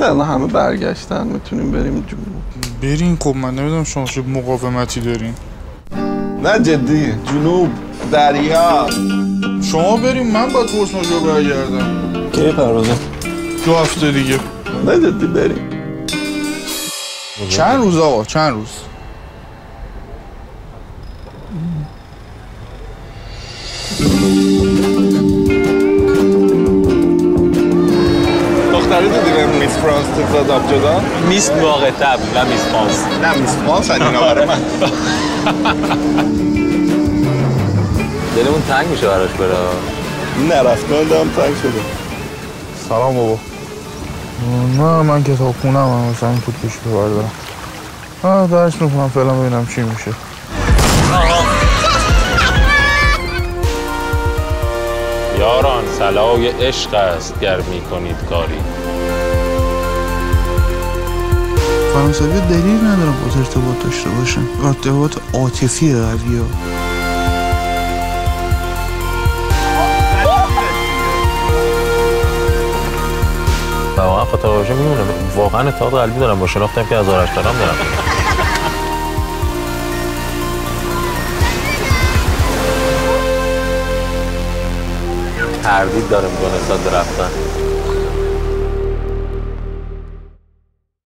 مثلا همه برگشتن می‌تونیم بریم جنوب برین خب من نمی‌دونم شما چه مقاومتی دارین. نه جدی جنوب دریا. شما بریم من باید فورس ماژور برگردم کی پروازه؟ دو هفته دیگه. نه جدی بریم. چند روز آقا؟ چند روز؟ دختره دیدی به میس فرانس تو آب جدا؟ میس واقع تب نه میس فانس نه میس فرانس اینا برای من. دلمون تنگ میشه براش بره نرفتن دام تنگ شده. سلام بابا. نه من کتاب خونم هم مثلا این پود کشی رو بردارم. آه درش می‌کنم فعلا ببینم چی میشه. یاران سلای عشق است گر می کنید کاری. فرانسوی دلیل ندارم با ارتباط داشته باشن. ارتباط عاطفی قویه و واقعا خاطر میمونه واقعا اتحاد قلبی دارم. با شناختم که از آرش دارم دارم تردید داره می‌کنه نسبت به رفتن.